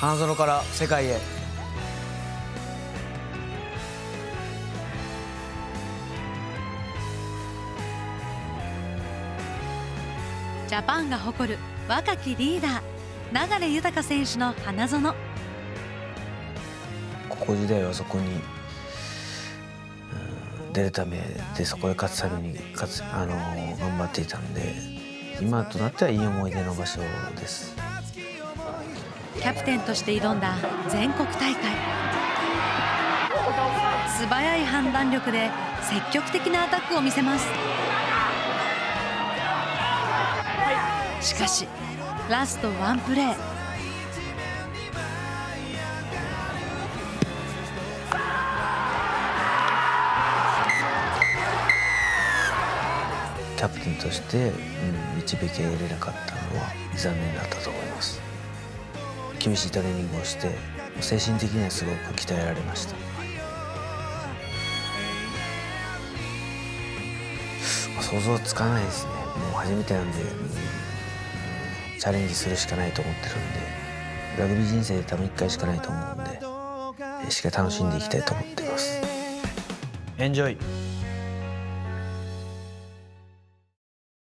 花園から世界へ。ジャパンが誇る若きリーダー流豊選手の花園。高校時代はそこに、うん、出るためでそこで勝つために勝つ、あの頑張っていたので今となってはいい思い出の場所ですキャプテンとして挑んだ全国大会。素早い判断力で積極的なアタックを見せます。しかしラストワンプレー。キャプテンとして、うん、導けれなかったのは残念だったと思います。厳しいトレーニングをして精神的にはすごく鍛えられました。想像つかないですね。もう初めてなんで、チャレンジするしかないと思ってるんでラグビー人生で多分1回しかないと思うんでしっかり楽しんでいきたいと思ってます。エンジョイ